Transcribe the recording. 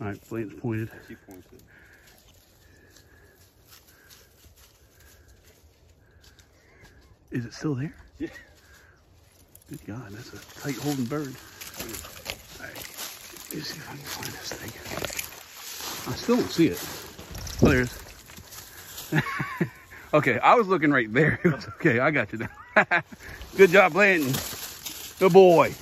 All right, Blaine's pointed. Is it still there? Yeah. Good God, that's a tight holding bird. All right, let me see if I can find this thing. I still don't see it. Oh, there it is. okay, I was looking right there. It was okay, I got you now. Good job, Blanton. Good boy.